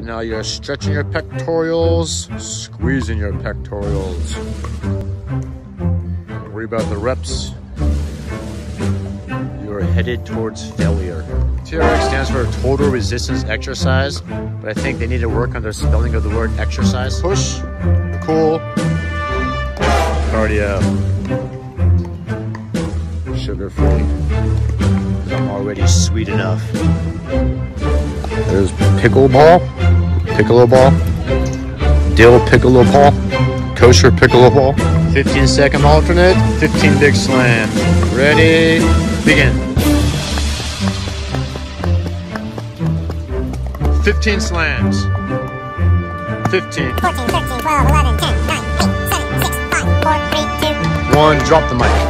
Right now you're stretching your pectorals, squeezing your pectorals. Don't worry about the reps. You're headed towards failure. TRX stands for Total Resistance Exercise, but I think they need to work on their spelling of the word exercise. Push, cool, cardio. Sugar free. I'm already sweet enough. There's pickleball, piccolo ball, dill piccolo ball, kosher piccolo ball. 15 second alternate, 15 big slam. Ready, begin. 15 slams. 15. 14, 13, 12, 11, 10, 9, 8, 7, 6, 5, 4, 3, 2, 1, drop the mic.